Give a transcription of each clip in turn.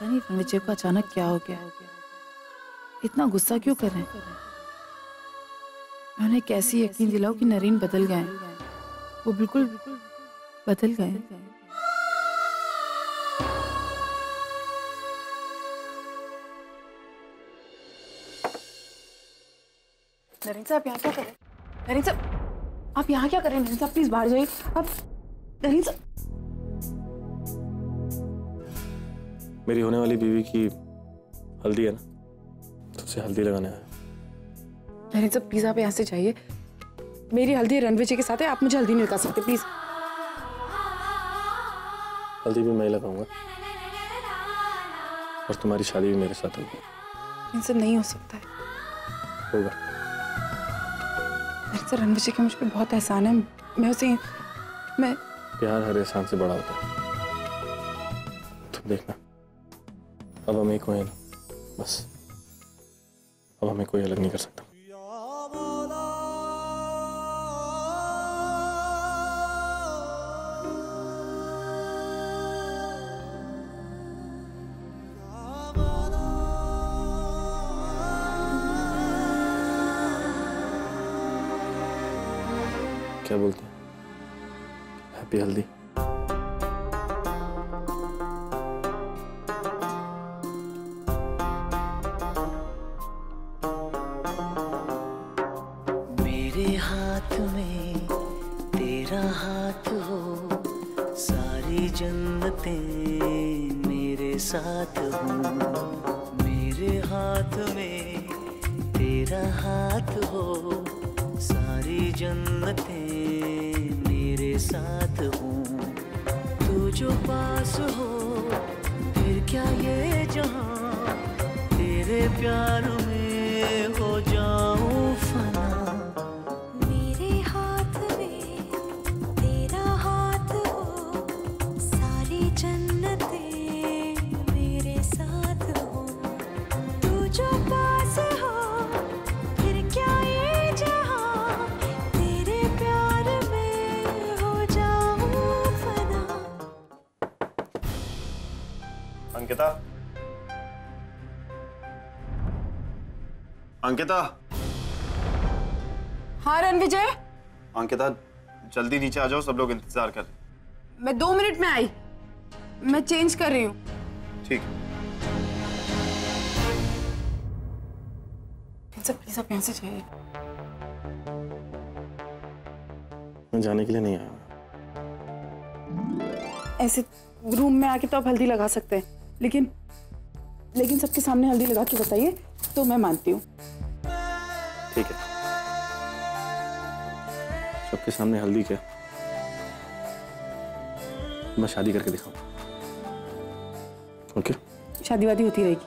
पता नहीं रणविजय को अचानक क्या हो गया? इतना गुस्सा क्यों कर रहे हैं? मैं उन्हें कैसे यकीन दिलाऊं कि नरीन बदल गए वो बिल्कुल बदल गए नरीन साहब, यहाँ क्या कर रहे हैं? नरीन साहब, आप यहाँ क्या कर रहे हैं? नरीन साहब प्लीज़ बाहर जाइए। आप नरीन साहब मेरी होने वाली बीवी की हल्दी है ना? तो उसे हल्दी लगाने आया। नरीन साहब प्लीज़ आप यहाँ से जाइए। मेरी हल्दी रणविजय के साथ है आप मुझे हल्दी नहीं लगा सकते प्लीज़ हल्दी भी मैं लगाऊँगा। और तुम्हारी शादी भी मेरे साथ होगी। इनसे नहीं हो सकता है। होगा। नरीन साहब रणविजय के मुझ पर बहुत एहसान है। मैं उसे मैं प्यार हर एहसान से बड़ा होता है। तुम देखना। अब हम हुए बस। अब हमें कोई अलग नहीं कर सकता। क्या बोलते हैं? हैप्पी हल्दी हाथ में तेरा हाथ हो, सारी जन्नतें मेरे साथ हो। मेरे हाथ में तेरा हाथ हो, सारी जन्नतें मेरे साथ हो। तू जो पास हो, फिर क्या ये जहाँ तेरे प्यार में अंकिता अंकिता हाँ रणविजय? अंकिता जल्दी नीचे आ जाओ सब लोग इंतज़ार कर। रहे हैं। मैं दो मिनट में आई। मैं चेंज कर रही हूँ। ठीक। सब प्लीज़ आप यहाँ से जाइए। मैं जाने के लिए नहीं आया। ऐसे रूम में आके तो आप हल्दी लगा सकते हैं। लेकिन लेकिन सबके सामने हल्दी लगा के बताइए तो मैं मानती हूँ। ठीक है। सबके सामने हल्दी क्या मैं शादी करके दिखाऊँगा ओके? शादी वादी होती रहेगी।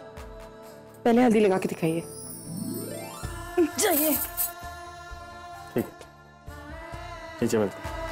पहले हल्दी लगा के दिखाइए। जाइए। ठीक। है नीचे हैं।